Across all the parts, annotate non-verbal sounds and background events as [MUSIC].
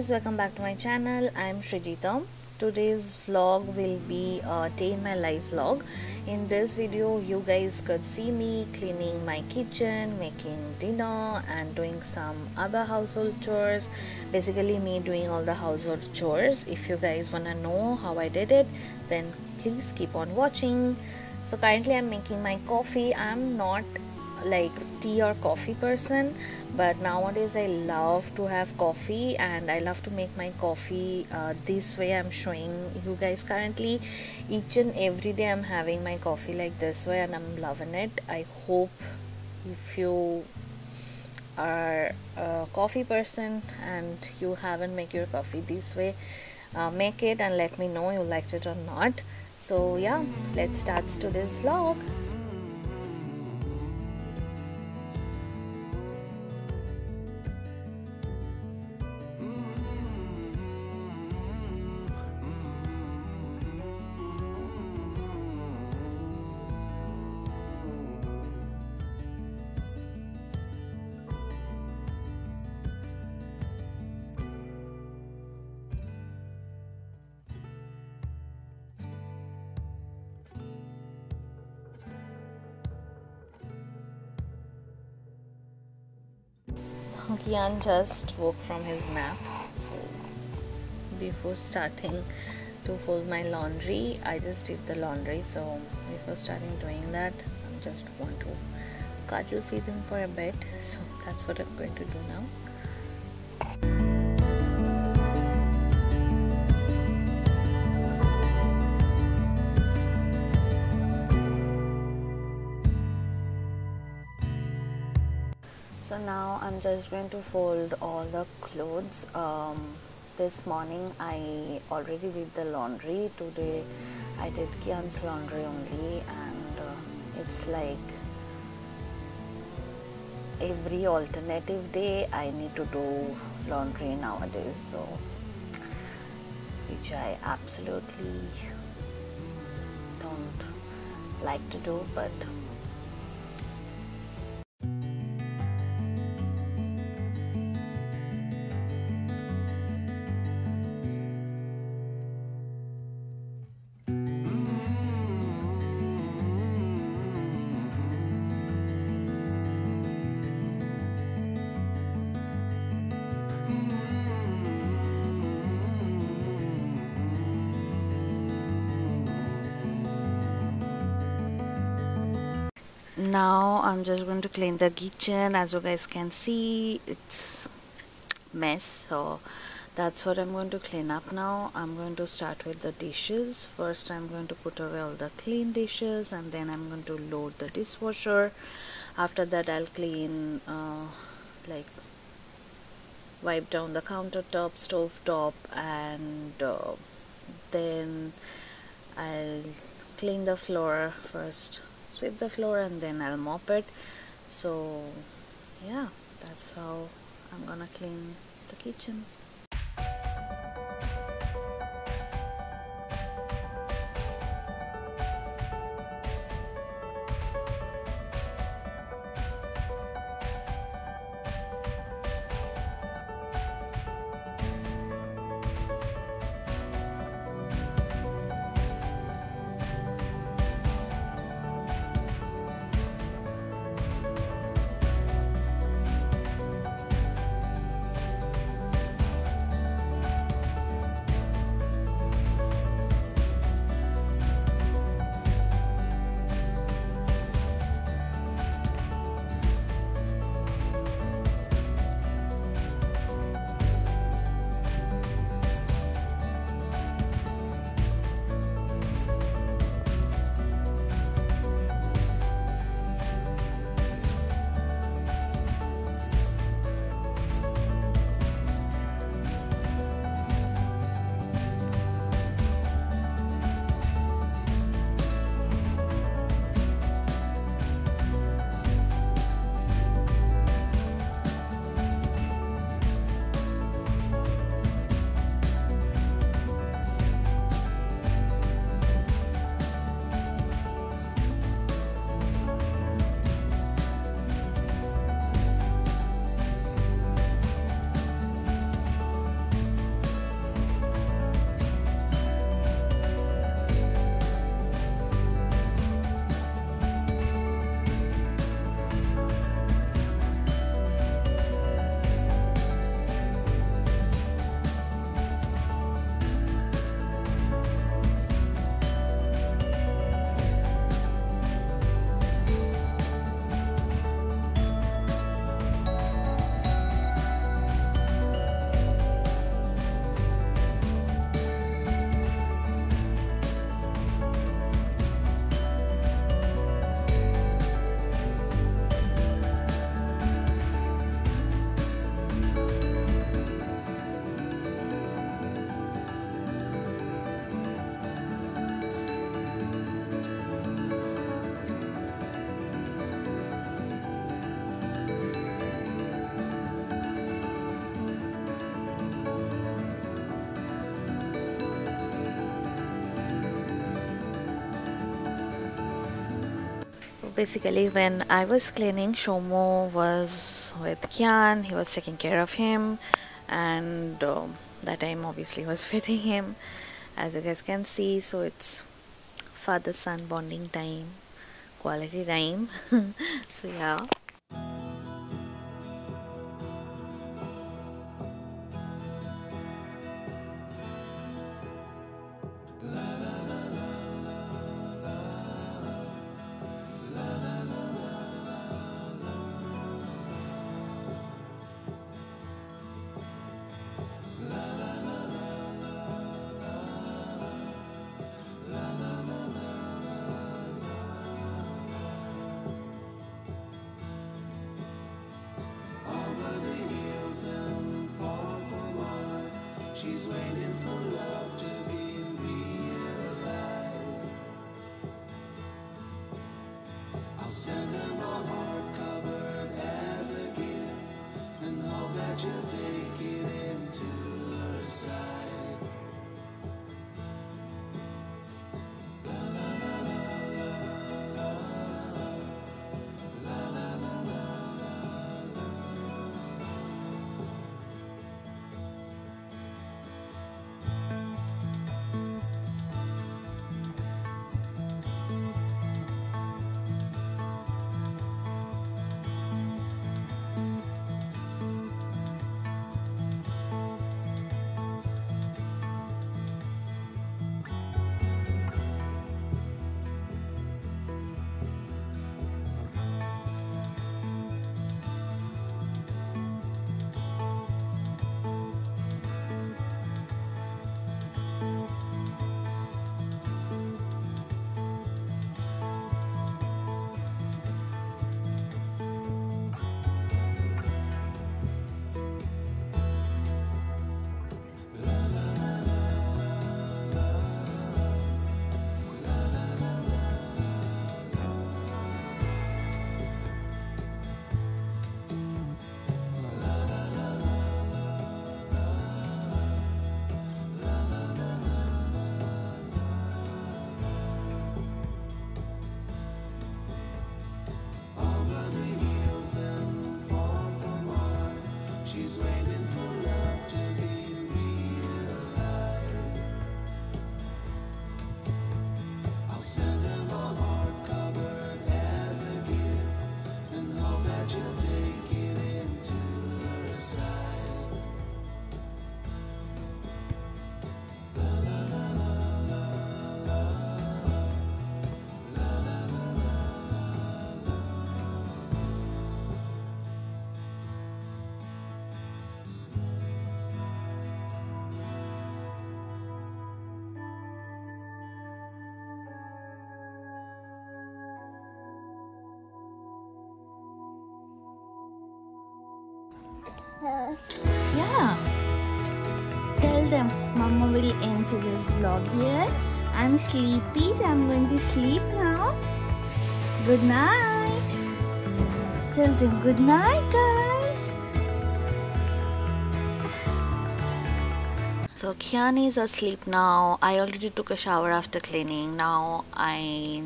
guys welcome back to my channel. I'm Srijita today's vlog will be a day in my life vlog. In this video you guys could see me cleaning my kitchen making dinner and doing some other household chores. Basically me doing all the household chores. If you guys want to know how i did it then please keep on watching. So currently i'm making my coffee. I'm not like tea or coffee person but nowadays i love to have coffee and i love to make my coffee uh, this way i'm showing you guys currently. Each and every day i'm having my coffee like this way and i'm loving it. I hope if you are a coffee person and you haven't make your coffee this way uh, make it and let me know you liked it or not. So yeah let's start today's vlog Kian just woke from his nap. So before starting to fold my laundry, I just did the laundry. So before starting doing that, I just want to cuddle feed him for a bit. So that's what I'm going to do now. So now i'm just going to fold all the clothes. Um, this morning i already did the laundry. Today i did kian's laundry only and uh, it's like every alternative day i need to do laundry nowadays so which i absolutely don't like to do but now i'm just going to clean the kitchen. As you guys can see it's mess so that's what i'm going to clean up now. I'm going to start with the dishes. First i'm going to put away all the clean dishes and then i'm going to load the dishwasher. After that i'll clean uh, like wipe down the countertop stove top and uh, then i'll clean the floor first sweep the floor and then I'll mop it. So yeah that's how I'm gonna clean the kitchen basically when I was cleaning Shomo was with Kian. He was taking care of him. And um, that time obviously was [LAUGHS] feeding him as you guys can see. So it's father son bonding time quality time. [LAUGHS] So yeah Yeah. Tell them Mama will end today's vlog here. I'm sleepy, so I'm going to sleep now. Good night. Tell them good night, guys. So Kian is asleep now. I already took a shower after cleaning. Now I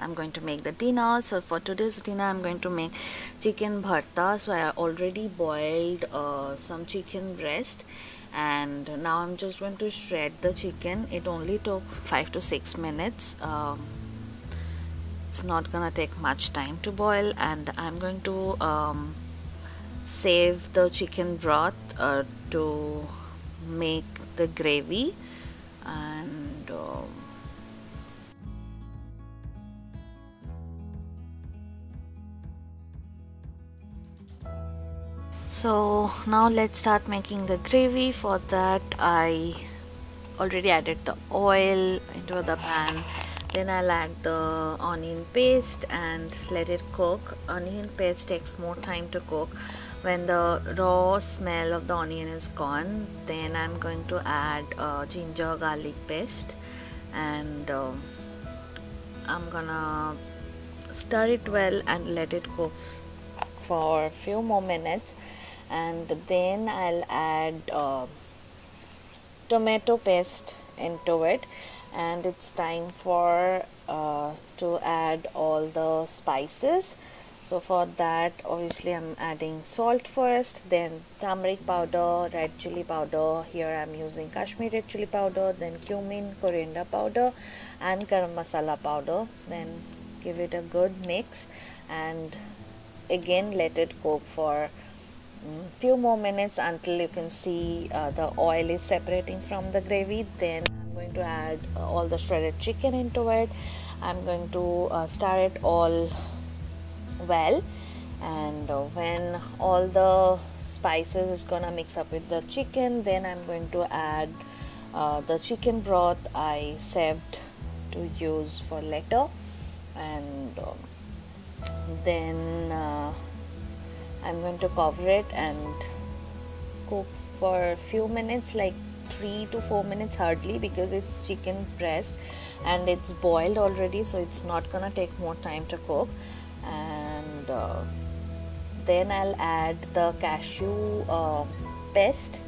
I'm going to make the dinner. So for today's dinner I'm going to make chicken bharta. So I already boiled uh, some chicken breast. And now I'm just going to shred the chicken. It only took 5 to 6 minutes. Um, it's not gonna take much time to boil. And I'm going to um, save the chicken broth uh, to make the gravy. And um, so now let's start making the gravy. For that I already added the oil into the pan. Then I'll add the onion paste and let it cook. Onion paste takes more time to cook. When the raw smell of the onion is gone then I'm going to add uh, ginger garlic paste. And uh, I'm gonna stir it well and let it cook for a few more minutes and then I'll add uh, tomato paste into it. And it's time for uh, to add all the spices. So for that obviously I'm adding salt first then turmeric powder red chili powder. Here I'm using Kashmir red chili powder then cumin coriander powder and garam masala powder. Then give it a good mix. And again let it cook for few more minutes until you can see uh, the oil is separating from the gravy. Then I'm going to add uh, all the shredded chicken into it. I'm going to uh, stir it all well. And uh, when all the spices is gonna mix up with the chicken then I'm going to add uh, the chicken broth I saved to use for later. And um, then uh, I'm going to cover it and cook for a few minutes like 3 to 4 minutes hardly because it's chicken breast and it's boiled already so it's not gonna take more time to cook. And uh, then I'll add the cashew uh, paste.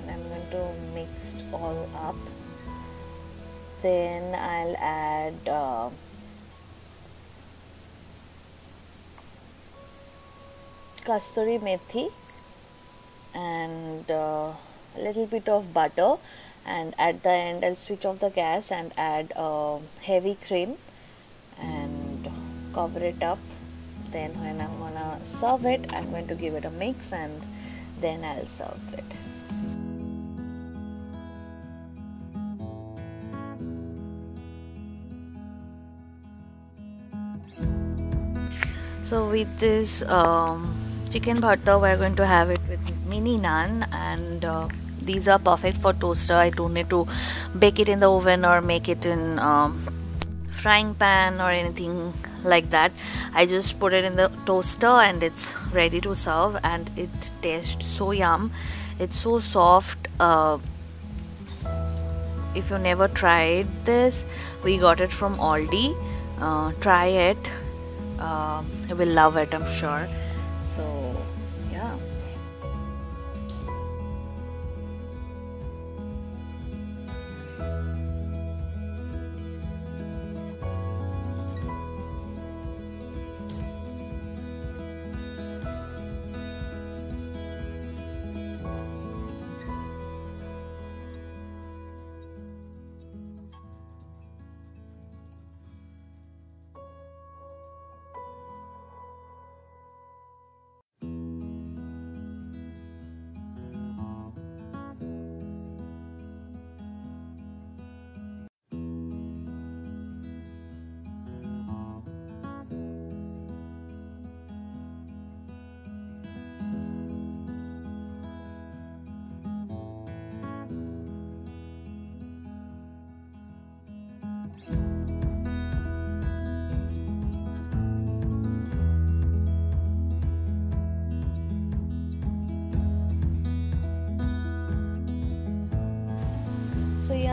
And I'm going to mix all up. Then I'll add uh, kasturi methi and uh, a little bit of butter and at the end I'll switch off the gas and add uh, heavy cream and cover it up. Then when I'm gonna serve it I'm going to give it a mix and then I'll serve it. So with this um, chicken bharta we're going to have it with mini naan and uh, these are perfect for toaster. I don't need to bake it in the oven or make it in um, frying pan or anything like that. I just put it in the toaster and it's ready to serve and it tastes so yum. It's so soft uh, if you never tried this we got it from Aldi. Uh, try it. Uh, you will love it I'm sure so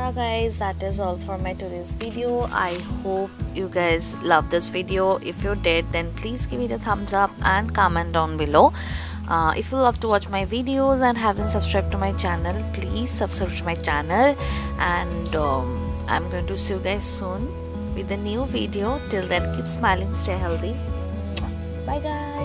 yeah guys that is all for my today's video. I hope you guys love this video. If you did then please give it a thumbs up and comment down below. Uh, if you love to watch my videos and haven't subscribed to my channel please subscribe to my channel. And um, i'm going to see you guys soon with a new video. Till then keep smiling stay healthy. Bye guys